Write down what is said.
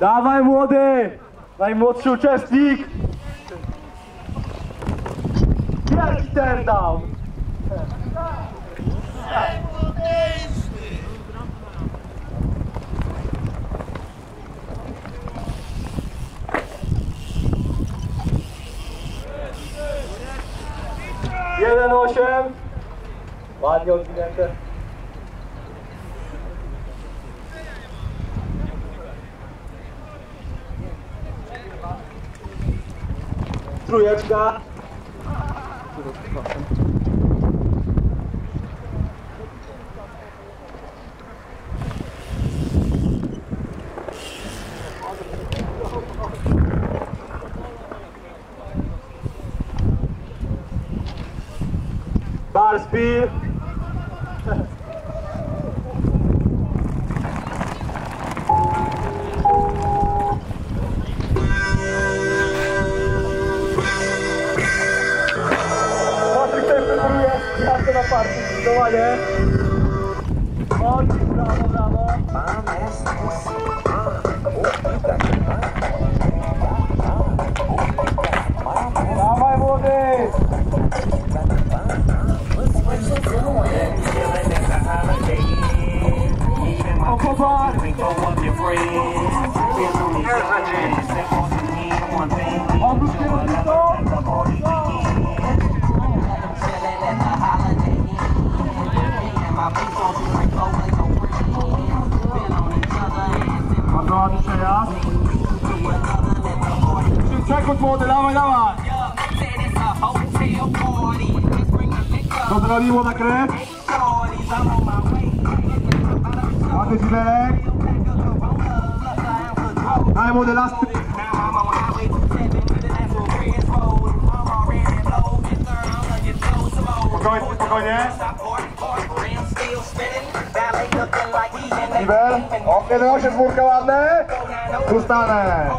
Dawaj młody! Najmłodszy uczestnik! Wielki turn down! Jeden osiem. Ładnie odwinięte. Destruir Bar Barspir. Zdecydowanie. Chodź, brawo, brawo. Dawaj młody! O chłopak! Obróć Ładny przejazd. 10 sekund młody, dawaj, dawaj! Dozwoliło na krew. Ładny zibelek. Daj młody lasty. Spokojnie, spokojnie. Výber, opět jeho šesmůrka vládne, zůstane.